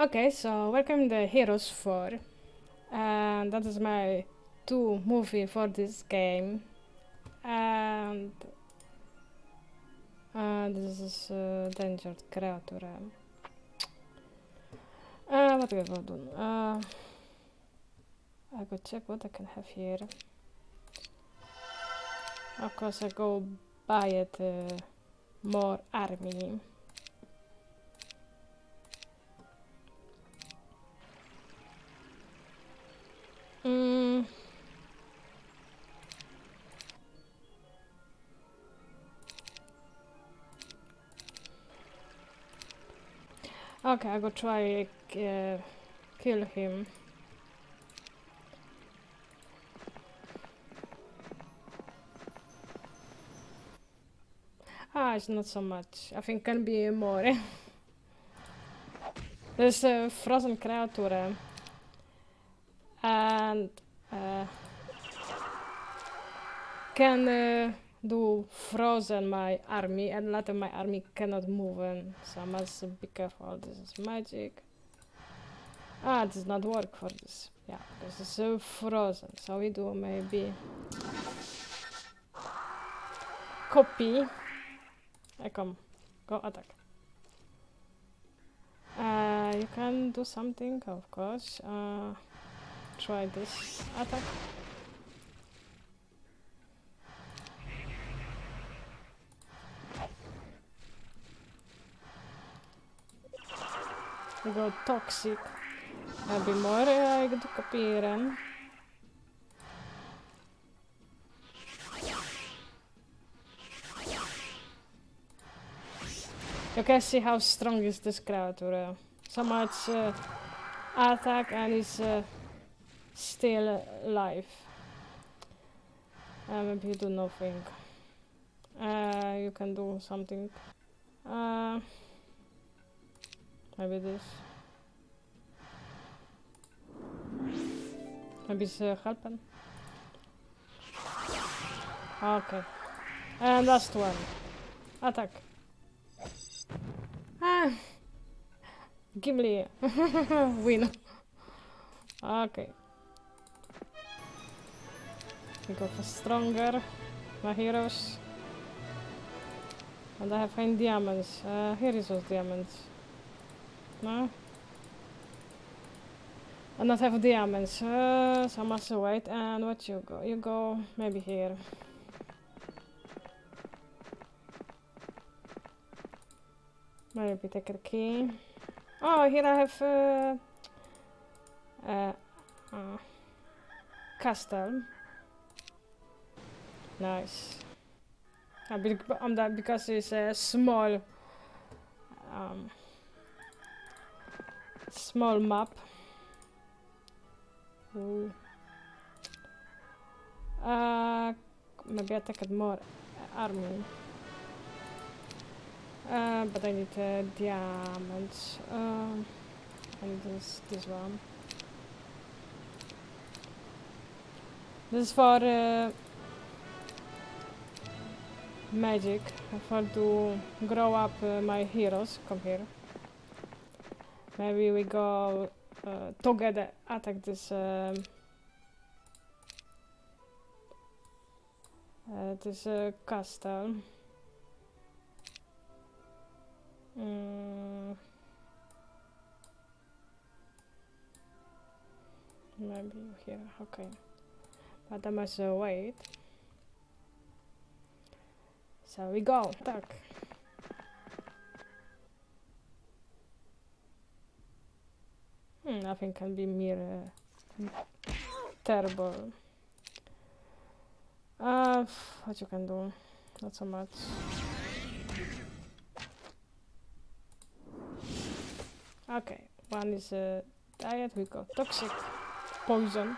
Okay, so welcome the Heroes 4. And that is my two movie for this game. And uh, this is uh, Endangered Creature. Uh, what do I go do? Uh, I go check what I can have here. Of course, I go buy it uh, more army. Okay, I go try uh, kill him. Ah, it's not so much. I think can be more. There's a frozen creature and uh, can uh, do frozen my army and later my army cannot move and so I must be careful this is magic. Ah it does not work for this. Yeah this is so frozen so we do maybe copy. I come go attack. Uh, you can do something of course. Uh, try this attack. Go toxic. Maybe more I do capire. You can see how strong is this creature. So much uh, attack and it's uh, still alive. Uh, maybe you do nothing. Uh, you can do something. Uh, maybe this. Maybe it's uh. Okay. And last one. Attack. Ah. Gimli. Win. Okay. We go for stronger. My heroes. And I have fine diamonds. Uh, here is those diamonds. No? I not have diamonds. Uh, so I must wait. And what you go? You go maybe here. Maybe take a key. Oh, here I have uh, uh, uh, castle. Nice. Uh, that because it's a small, um, small map. Uh, maybe attack it more army. Uh, but I need uh, diamonds. And this this one. This is for uh, magic. for to grow up uh, my heroes. Come here. Maybe we go uh, together attack this um, uh, this uh, castle. Mm. Maybe here, okay. But I must uh, wait. So we go, tak. Nothing can be mere uh, terrible. Uh, what you can do? Not so much. Okay, one is a diet, we got toxic, poison.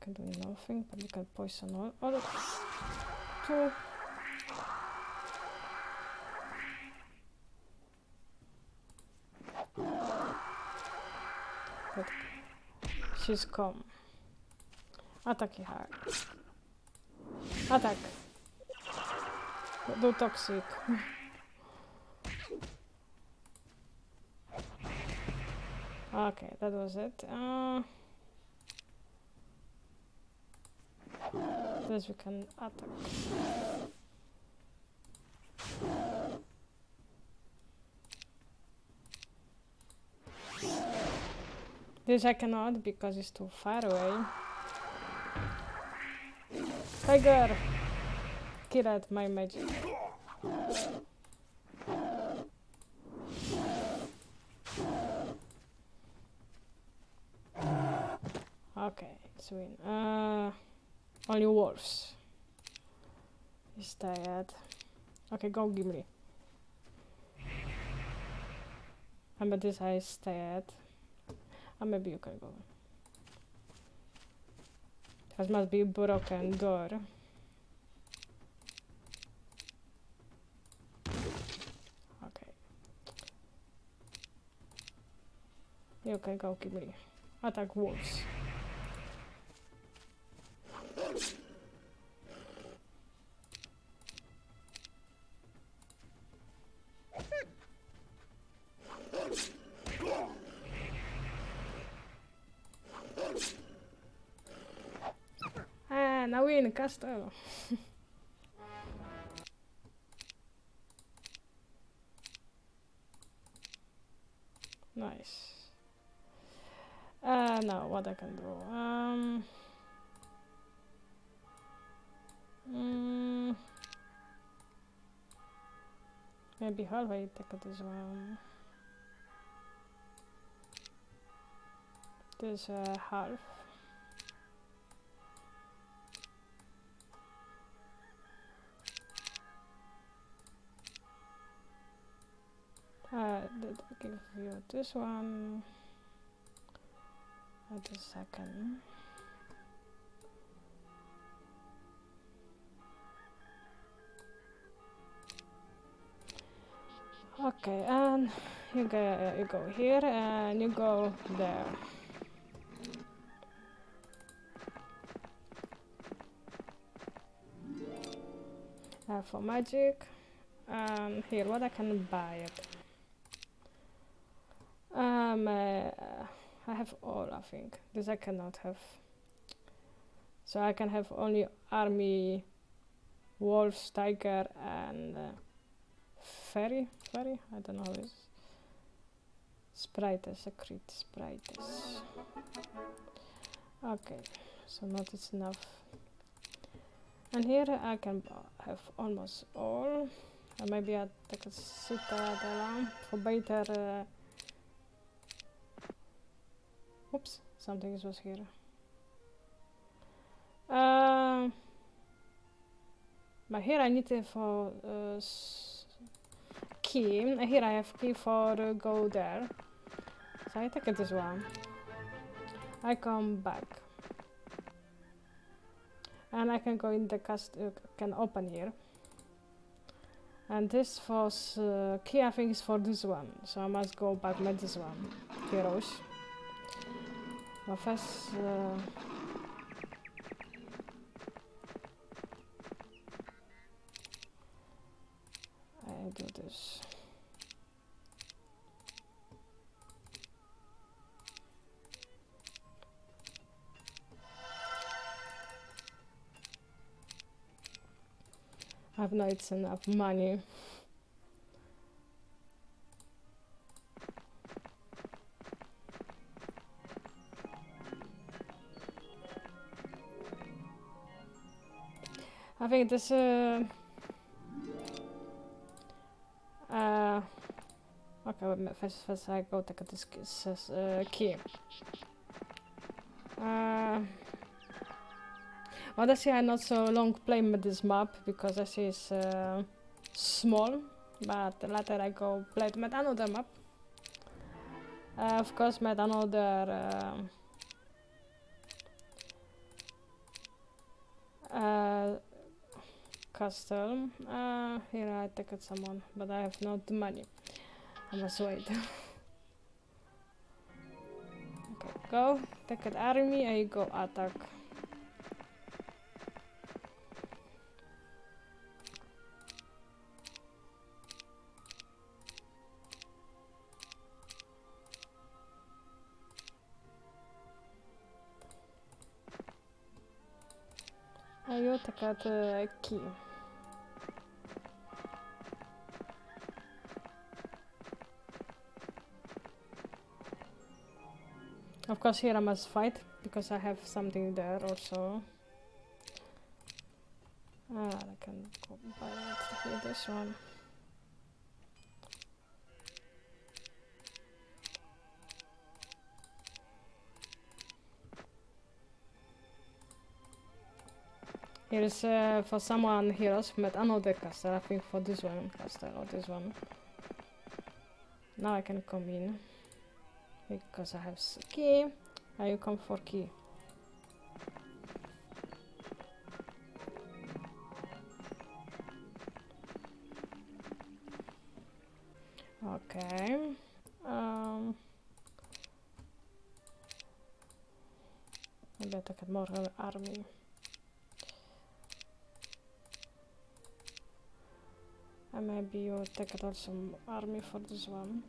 Can do nothing, but we can poison all, all two. She's calm. Attack her. Attack. Do toxic. Okay, that was it. Uh, this we can attack. This I cannot because it's too far away. Tiger! Kill at my magic. Okay, it's win. Uh, only wolves. He's tired. Okay, go Gimli. And but this guy is tired. And maybe you can go. It must be broken door. Okay. You can go Gimli. Attack wolves. We're in a castle. nice. Uh, now what I can do? Um. Mm, maybe halfway take this one. This uh, half. Uh, did I give you this one? Wait a second. Okay, and you go, you go here and you go there. Uh, for magic, um, here what I can buy it. Um, uh, I have all I think. This I cannot have. So I can have only army, wolves, tiger, and. Uh, fairy? Fairy? I don't know how it is. Sprite, secret sprites. Okay, so not it's enough. And here I can have almost all. And maybe I take a citadel for better. Uh, oops, something was here. Uh, but here I need it for. Uh, key. Here I have key for uh, go there. So I take it as well. I come back. And I can go in the cast, uh, can open here. And this was uh, key I think is for this one. So I must go back with this one. Heroes. I do this. I have not enough money. I think this uh, uh okay wait, first first I go take this uh, key. Uh see I not so long playing with this map because this is uh, small, but later I go play with another map. Uh, of course, with another uh, uh, castle. Uh, here I attacked someone, but I have not money. I must wait. okay, go. Take an army I go attack. I attacked a uh, key. Course here I must fight because I have something there also. Ah, I can go it this one. Here is uh, for someone heroes met another caster, I think for this one caster or this one. Now I can come in because I have key. Now you come for key. Okay. Um, maybe I take more army. And maybe you take out some army for this one.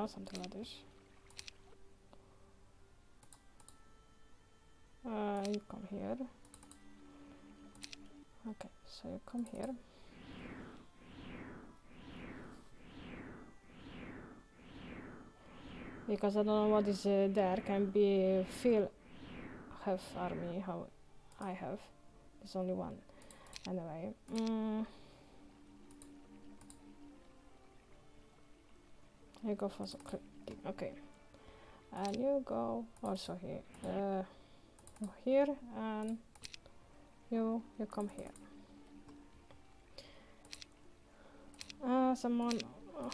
Oh, something like this. Uh, you come here. Okay, so you come here. Because I don't know what is uh, there, can be feel have army how I have. There's only one. Anyway. Mm. You go for some okay. And you go also here. Uh, here and you you come here. Uh, someone. Oh.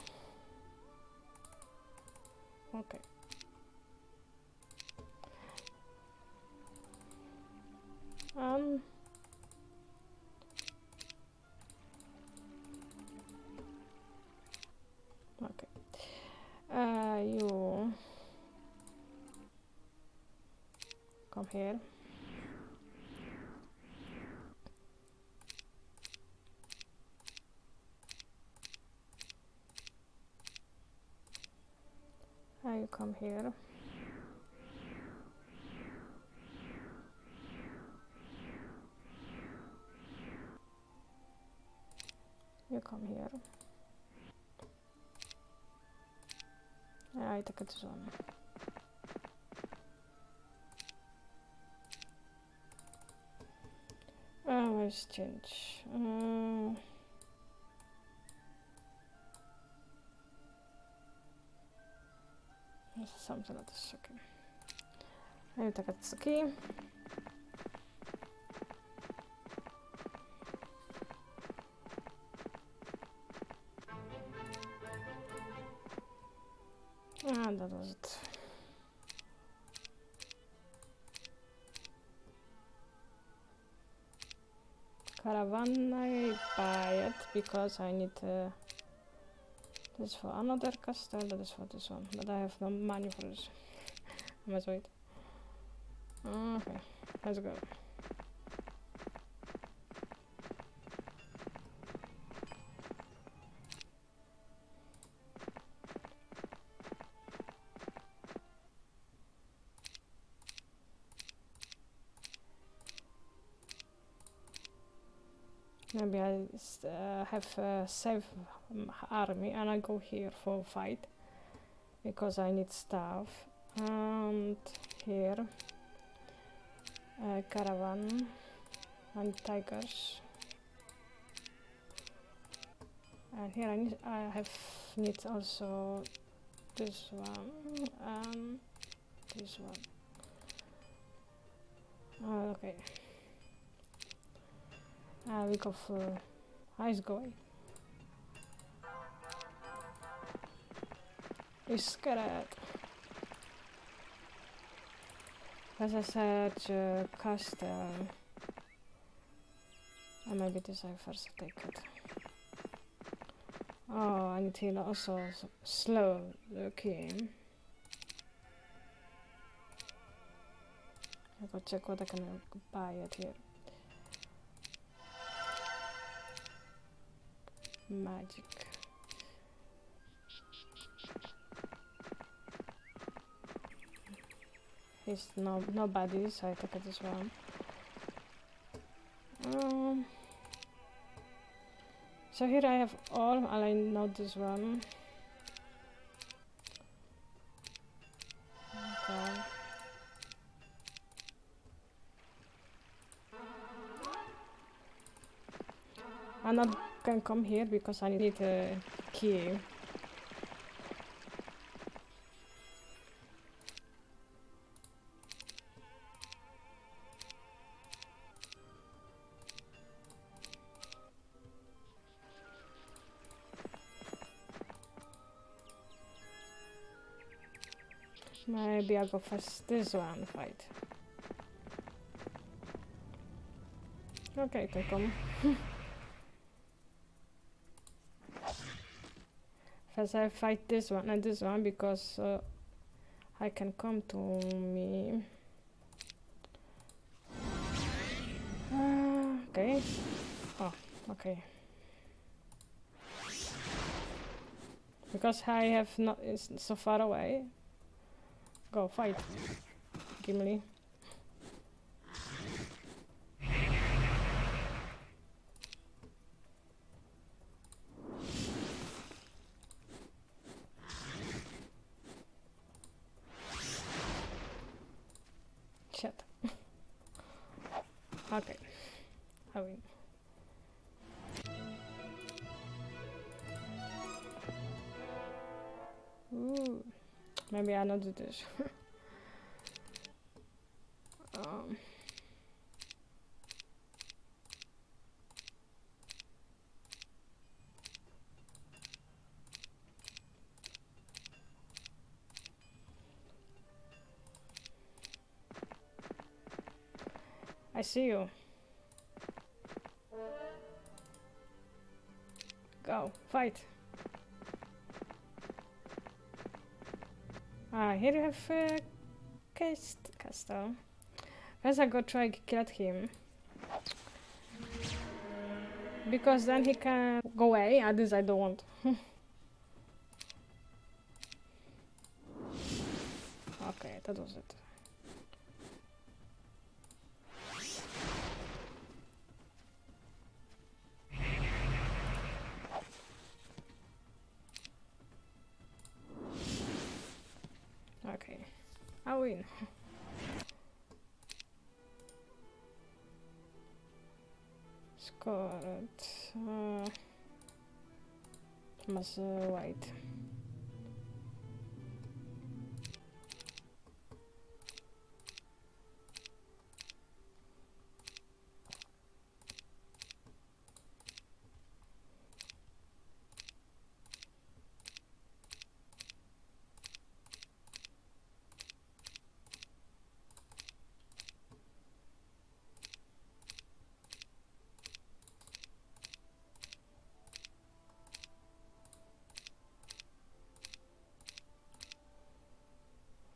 Okay. Here. Uh, you come here. You come here. I taka to żona. Let's change. Um, something like okay. Taka tsuki. And that was Caravan, I buy it because I need uh, this for another castle, that is for this one, but I have no money for this. I must wait. Okay, let's go. Maybe I uh, have a safe army and I go here for fight because I need stuff. And here, uh, caravan and tigers. And here I need I have need also this one and this one. Uh, okay. Uh, we go for Is scared. As I said, uh, castle. And maybe this I first take it. Oh, I need to also slow the game. I go check what I can buy it here. Magic. He's no nobody, so I take it as well. Um, so here I have all, and I know this one. I'm come here because I need a key. Maybe I'll go first this one fight. Okay, can come. First I fight this one and this one because uh, I can come to me. Uh, okay. Oh, okay. Because I have not so far away. Go fight, Gimli. Not do this. um. I see you. Go, fight. Ah, here you have uh, cast castle. First I go try to kill him. Because then he can go away, and this I don't want. Scored. Uh, uh, wait.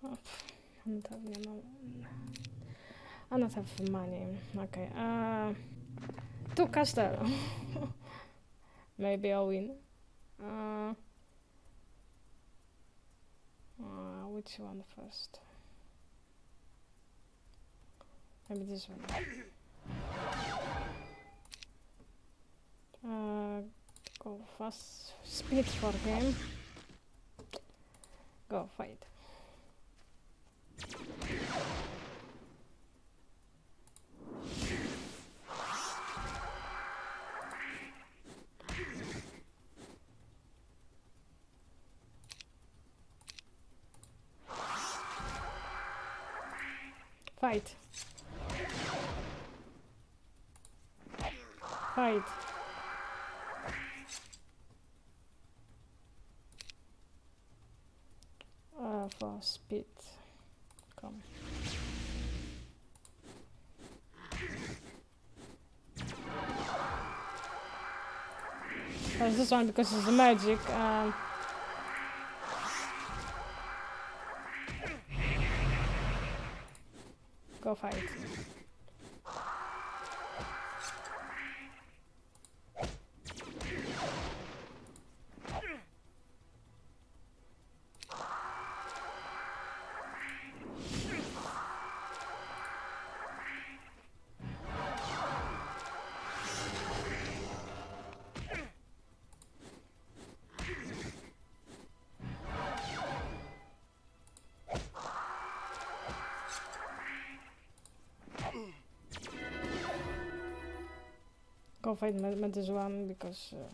I don't have any mo- I don't have money. Okay. Uh, two castle. Maybe I'll win. Uh, uh, which one first? Maybe this one. Uh, go fast speed for him. Go fight. Fight. Fight. Uh, for speed. Come. There's this one because it's magic. Um, go fight. Go fight med this one because. Uh,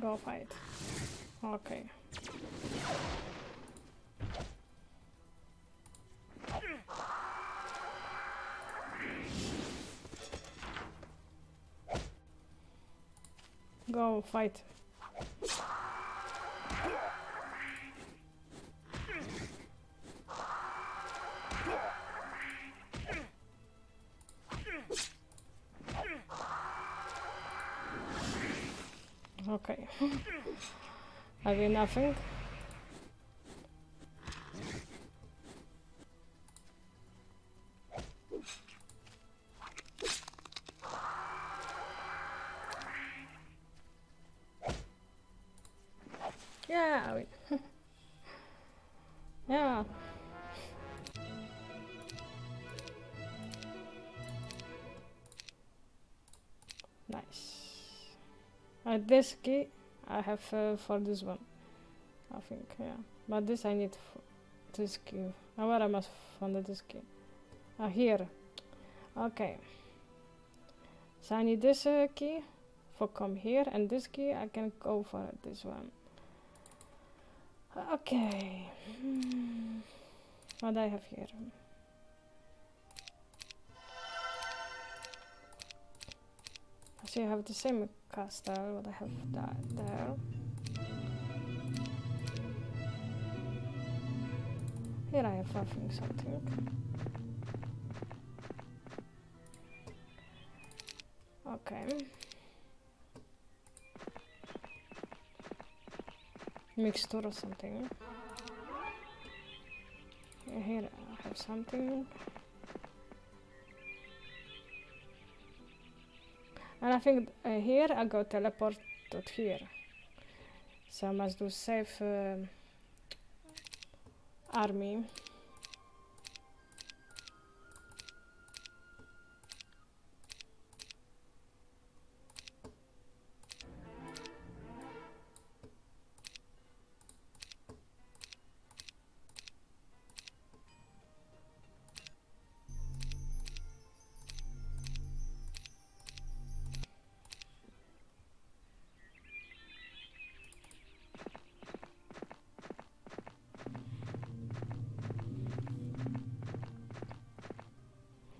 Go fight. Okay. Go fight. I win nothing. Uh, this key I have uh, for this one. I think, yeah. But this I need this key. Uh, where I must find this key? Ah, here. Okay. So I need this uh, key for come here, and this key I can go for this one. Okay. Hmm. What I have here? So you have the same castle what I have that there. Here I have something. Okay. Mixture or something. Here I have something. And I think uh, here I go teleported here. So I must do save uh, army.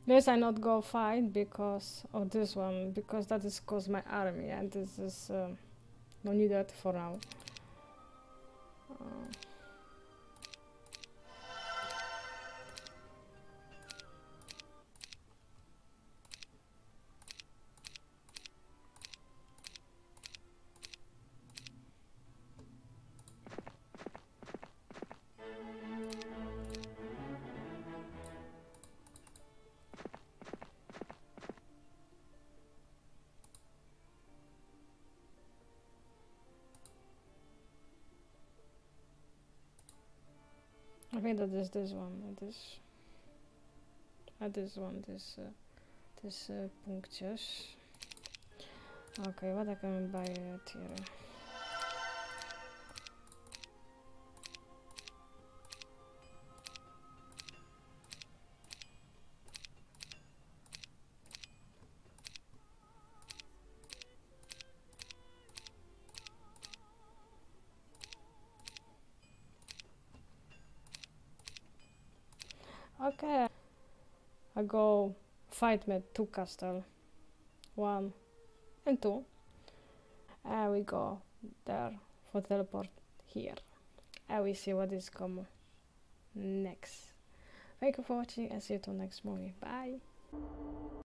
This I not go fight because of this one because that is cause my army and this is uh, no needed for now. Uh, I think that is this one. This, uh, this one. This, uh, this uh, punctures. Okay, what I can buy it here? Go fight with two castle. One and two. And we go there for teleport here. And we see what is coming next. Thank you for watching and see you to next movie. Bye.